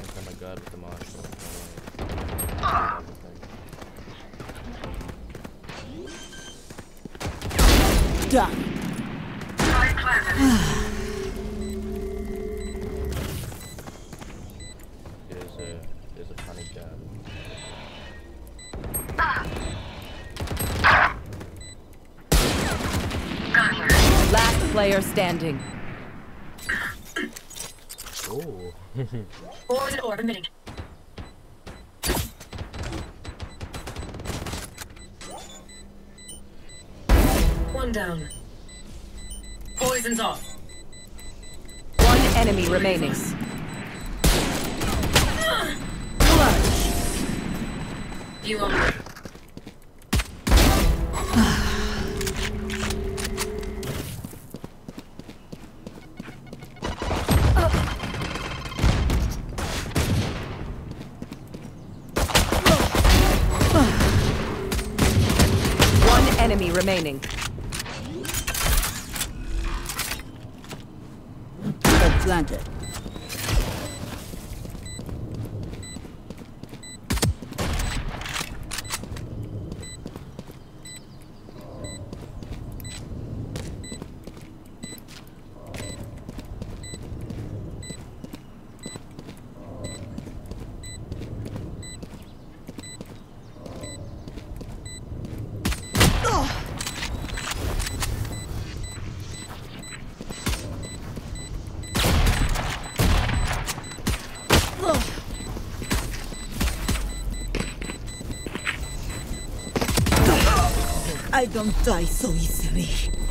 Oh bad with the marshal. Done. There's a there's a panic jab. Last player standing. Oh. Orbital orb emitting. One down. Poison's off. One enemy remaining. You own enemy remaining. Planted. I don't die so easily.